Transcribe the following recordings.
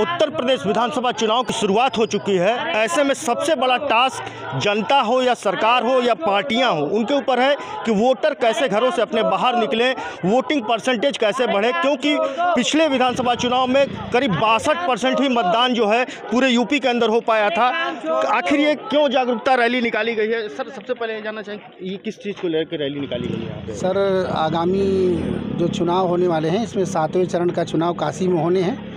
उत्तर प्रदेश विधानसभा चुनाव की शुरुआत हो चुकी है। ऐसे में सबसे बड़ा टास्क जनता हो या सरकार हो या पार्टियाँ हो, उनके ऊपर है कि वोटर कैसे घरों से अपने बाहर निकलें, वोटिंग परसेंटेज कैसे बढ़े, क्योंकि पिछले विधानसभा चुनाव में करीब बासठ परसेंट ही मतदान जो है पूरे यूपी के अंदर हो पाया था। आखिर ये क्यों जागरूकता रैली निकाली गई है? सर, सबसे पहले ये जानना चाहिए ये किस चीज़ को लेकर रैली निकाली गई है सर, आगामी जो चुनाव होने वाले हैं, इसमें सातवें चरण का चुनाव काशी में होने हैं।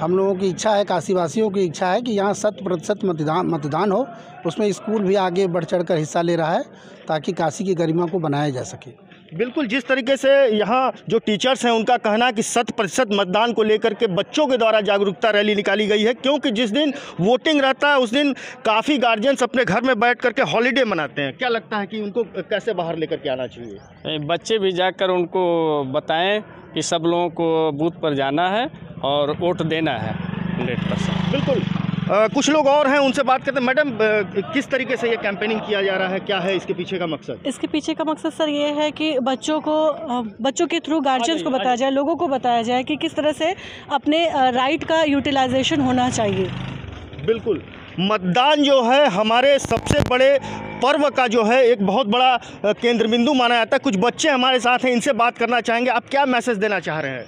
हम लोगों की इच्छा है काशीवासियों की इच्छा है कि यहाँ शत प्रतिशत मतदान मतदान हो। उसमें स्कूल भी आगे बढ़ चढ़ कर हिस्सा ले रहा है ताकि काशी की गरिमा को बनाया जा सके। बिल्कुल जिस तरीके से यहाँ जो टीचर्स हैं उनका कहना है कि शत प्रतिशत मतदान को लेकर के बच्चों के द्वारा जागरूकता रैली निकाली गई है क्योंकि जिस दिन वोटिंग रहता है उस दिन काफ़ी गार्जियंस अपने घर में बैठ करके हॉलीडे मनाते हैं। क्या लगता है कि उनको कैसे बाहर लेकर के आना चाहिए? बच्चे भी जाकर उनको बताएँ कि सब लोगों को बूथ पर जाना है। और वोट देना है हंड्रेड परसेंट। बिल्कुल। अ, कुछ लोग और हैं उनसे बात करते हैं। मैडम किस तरीके से ये कैंपेनिंग किया जा रहा है? क्या है इसके पीछे का मकसद? इसके पीछे का मकसद सर ये है कि बच्चों को बच्चों के थ्रू गार्जियंस को बताया जाए लोगों को बताया जाए कि किस तरह से अपने राइट का यूटिलाइजेशन होना चाहिए। बिल्कुल। मतदान जो है हमारे सबसे बड़े पर्व का जो है एक बहुत बड़ा केंद्र बिंदु माना जाता है। कुछ बच्चे हमारे साथ हैं इनसे बात करना चाहेंगे। आप क्या मैसेज देना चाह रहे हैं?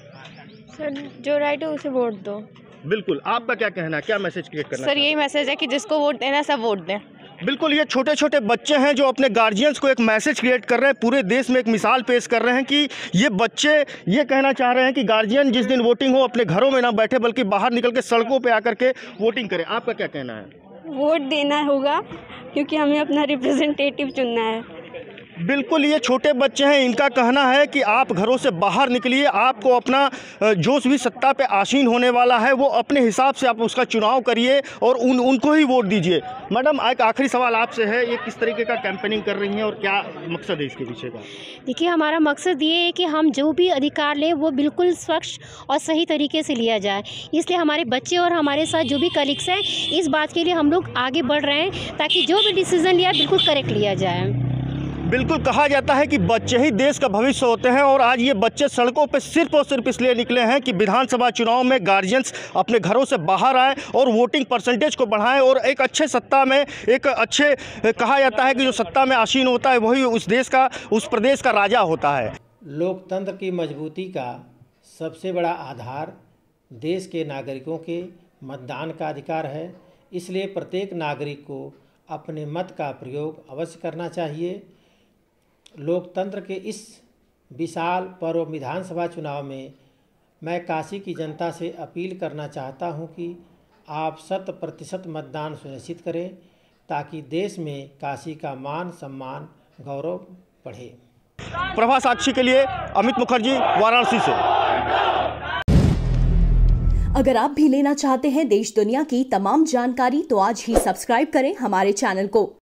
सर जो राइट है उसे वोट दो। बिल्कुल आपका क्या कहना है? क्या मैसेज क्रिएट करना सर यही मैसेज है? कि जिसको वोट देना सब वोट दें। बिल्कुल ये छोटे छोटे बच्चे हैं जो अपने गार्जियंस को एक मैसेज क्रिएट कर रहे हैं पूरे देश में एक मिसाल पेश कर रहे हैं कि ये बच्चे ये कहना चाह रहे हैं कि गार्जियन जिस दिन वोटिंग हो अपने घरों में ना बैठे बल्कि बाहर निकल के सड़कों पे आकर के वोटिंग करें। आपका क्या कहना है? वोट देना होगा क्योंकि हमें अपना रिप्रेजेंटेटिव चुनना है। बिल्कुल ये छोटे बच्चे हैं इनका कहना है कि आप घरों से बाहर निकलिए आपको अपना अ, जो भी सत्ता पे आसीन होने वाला है वो अपने हिसाब से आप उसका चुनाव करिए और उन उनको ही वोट दीजिए। मैडम एक आखिरी सवाल आपसे है ये किस तरीके का कैंपेनिंग कर रही हैं और क्या मकसद है इसके पीछे का? देखिए हमारा मकसद ये है कि हम जो भी अधिकार लें वो बिल्कुल स्वच्छ और सही तरीके से लिया जाए। इसलिए हमारे बच्चे और हमारे साथ जो भी कलीग्स हैं इस बात के लिए हम लोग आगे बढ़ रहे हैं ताकि जो भी डिसीज़न लिया बिल्कुल करेक्ट लिया जाए। बिल्कुल कहा जाता है कि बच्चे ही देश का भविष्य होते हैं और आज ये बच्चे सड़कों पर सिर्फ़ और सिर्फ़ इसलिए निकले हैं कि विधानसभा चुनाव में गार्जियंस अपने घरों से बाहर आए और वोटिंग परसेंटेज को बढ़ाएँ और एक अच्छे सत्ता में, एक अच्छे, कहा जाता है कि जो सत्ता में आसीन होता है वही उस देश का, उस प्रदेश का राजा होता है। लोकतंत्र की मजबूती का सबसे बड़ा आधार देश के नागरिकों के मतदान का अधिकार है। इसलिए प्रत्येक नागरिक को अपने मत का प्रयोग अवश्य करना चाहिए। लोकतंत्र के इस विशाल पर्व विधानसभा चुनाव में मैं काशी की जनता से अपील करना चाहता हूँ कि आप शत प्रतिशत मतदान सुनिश्चित करें ताकि देश में काशी का मान सम्मान गौरव बढ़े। प्रभा साक्षी के लिए अमित मुखर्जी वाराणसी से। अगर आप भी लेना चाहते हैं देश दुनिया की तमाम जानकारी तो आज ही सब्सक्राइब करें हमारे चैनल को।